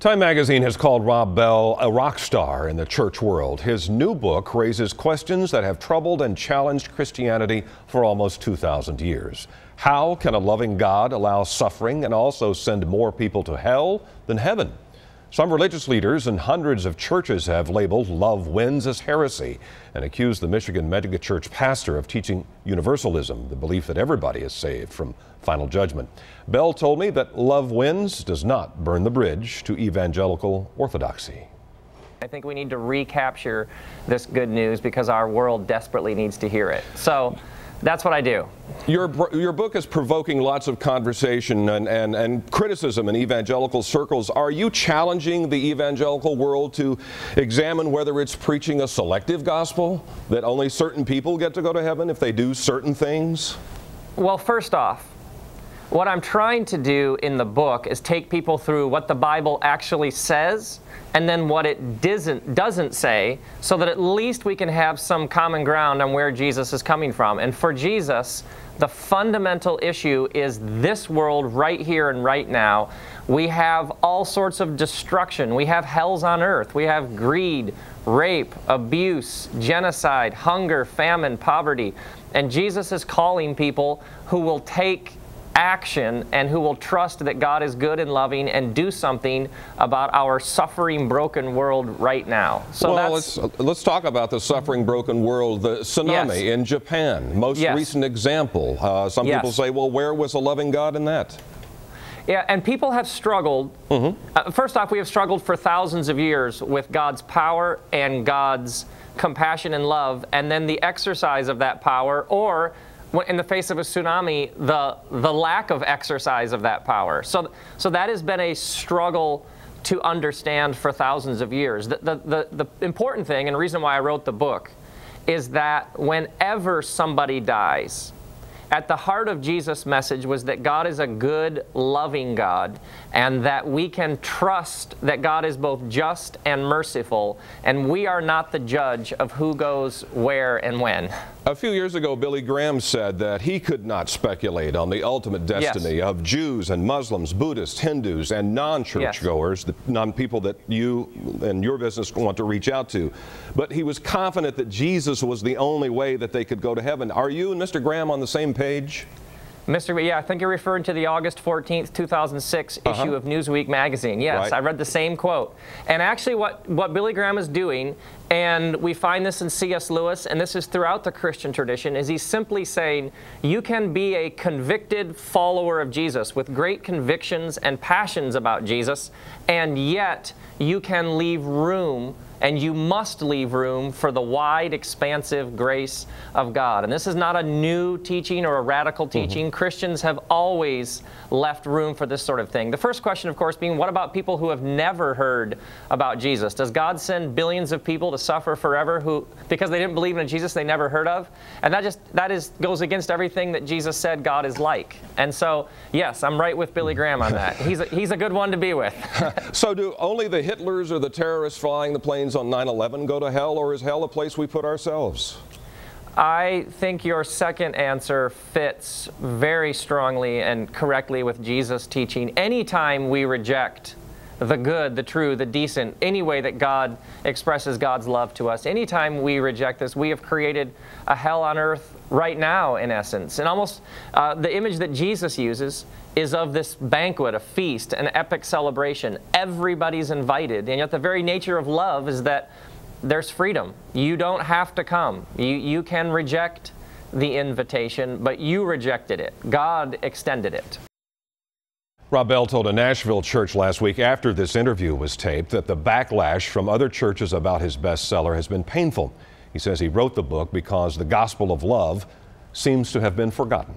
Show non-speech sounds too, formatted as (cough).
Time magazine has called Rob Bell a rock star in the church world. His new book raises questions that have troubled and challenged Christianity for almost 2,000 years. How can a loving God allow suffering and also send more people to hell than heaven? Some religious leaders and hundreds of churches have labeled Love Wins as heresy and accused the Michigan megachurch pastor of teaching universalism, the belief that everybody is saved from final judgment. Bell told me that Love Wins does not burn the bridge to evangelical orthodoxy. I think we need to recapture this good news because our world desperately needs to hear it. So that's what I do. Your, your book is provoking lots of conversation and, and, and criticism in evangelical circles. Are you challenging the evangelical world to examine whether it's preaching a selective gospel, that only certain people get to go to heaven if they do certain things? Well, first off, what I'm trying to do in the book is take people through what the Bible actually says and then what it doesn't, doesn't say so that at least we can have some common ground on where Jesus is coming from. And for Jesus, the fundamental issue is this world right here and right now. We have all sorts of destruction. We have hells on earth. We have greed, rape, abuse, genocide, hunger, famine, poverty. And Jesus is calling people who will take action and who will trust that God is good and loving and do something about our suffering, broken world right now. So well, let's, let's talk about the suffering, broken world. The tsunami yes. in Japan, most yes. recent example. Uh, some yes. people say, well, where was a loving God in that? Yeah, and people have struggled. Mm-hmm. Uh, first off, we have struggled for thousands of years with God's power and God's compassion and love, and then the exercise of that power, or in the face of a tsunami, the, the lack of exercise of that power. So, so that has been a struggle to understand for thousands of years. The, the, the, the important thing, and reason why I wrote the book, is that whenever somebody dies, at the heart of Jesus' message was that God is a good, loving God, and that we can trust that God is both just and merciful, and we are not the judge of who goes where and when. A few years ago, Billy Graham said that he could not speculate on the ultimate destiny yes. of Jews and Muslims, Buddhists, Hindus, and non-churchgoers, yes. the non-people that you and your business want to reach out to. But he was confident that Jesus was the only way that they could go to heaven. Are you and Mr. Graham on the same page? Mr. Yeah, I think you're referring to the August 14th, 2006 uh-huh. issue of Newsweek magazine. Yes, right. I read the same quote. And actually, what, what Billy Graham is doing, and we find this in C.S. Lewis, and this is throughout the Christian tradition, is he's simply saying you can be a convicted follower of Jesus with great convictions and passions about Jesus, and yet you can leave room and you must leave room for the wide, expansive grace of God. And this is not a new teaching or a radical mm-hmm. teaching. Mm-hmm. Christians have always left room for this sort of thing. The first question, of course, being what about people who have never heard about Jesus? Does God send billions of people to suffer forever who, because they didn't believe in a Jesus they never heard of? And that just that is goes against everything that Jesus said God is like. And so, yes, I'm right with Billy Graham on that. He's a, he's a good one to be with. (laughs) so, do only the Hitlers or the terrorists flying the planes on 9 11 go to hell, or is hell a place we put ourselves? I think your second answer fits very strongly and correctly with Jesus' teaching. Anytime we reject the good, the true, the decent, any way that God expresses God's love to us, anytime we reject this, we have created a hell on earth right now, in essence. And almost uh, the image that Jesus uses is of this banquet, a feast, an epic celebration. Everybody's invited. And yet, the very nature of love is that there's freedom. You don't have to come. You, you can reject the invitation, but you rejected it. God extended it. Rob Bell told a Nashville church last week after this interview was taped that the backlash from other churches about his bestseller has been painful. He says he wrote the book because the gospel of love seems to have been forgotten.